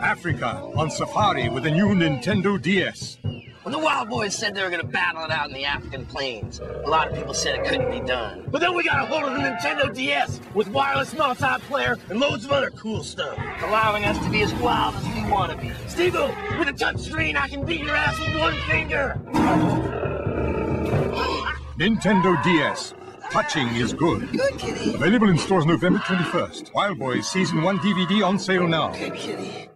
Africa on safari with a new Nintendo DS. When the Wild Boyz said they were gonna battle it out in the African plains, a lot of people said it couldn't be done. But then we got a hold of the Nintendo DS with wireless multiplayer and loads of other cool stuff, allowing us to be as wild as we want to be. steve with a touchscreen, I can beat your ass with one finger. Nintendo DS. Touching is good. Good kitty. Available in stores November 21st. Wild Boyz Season 1 DVD on sale now. Good kitty.